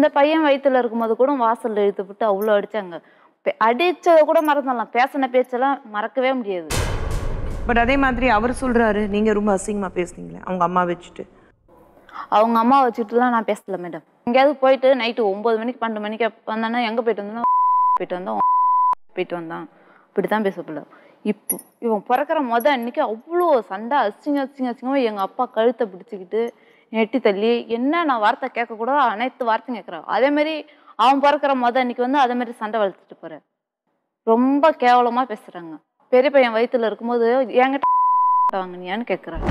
இந்த பையன் வயித்துல இருக்கும்போது கூட வாசல்ல இழுத்து விட்டு அவ்வளோ அடிச்சாங்க. பெ- அடிச்சதை கூட மறந்துடலாம். பேசின பேச்செல்லாம் மறக்கவே முடியாது. பட் அதே மாதிரி அவர் சொல்றாரு நீங்க ரொம்ப அசிங்கமா பேசுனீங்களே அவங்க அம்மா வச்சுட்டு. அவங்க அம்மா வச்சுட்டுலாம் நான் பேசல மேடம் எங்கேயாவது போயிட்டு நைட்டு ஒன்பது மணிக்கு பன்னெண்டு மணிக்கு வந்தானா எங்கே போயிட்டு வந்தோம்னா போயிட்டு வந்தோம் போயிட்டு வந்தான். இப்படி தான் பேசப்படல இப்போ இவன் பிறக்கிற முத அன்னைக்கு அவ்வளோ சண்டை அசிங்க அசிங்க அசிங்கமாக எங்கள் அப்பா கழுத்தை பிடிச்சிக்கிட்டு நெட்டி தள்ளி என்ன நான் வார்த்தை கேட்கக்கூடாதோ அனைத்து வார்த்தையும் கேட்குறான் அதேமாரி அவன் பிறக்கிற மொத அன்னைக்கு வந்து அதே மாதிரி சண்டை வளர்த்துட்டு போகிறேன் ரொம்ப கேவலமாக பேசுகிறாங்க பெரிய பையன் வயிற்றுல இருக்கும்போது என்கிட்ட வாங்கினியான்னு கேட்குறாங்க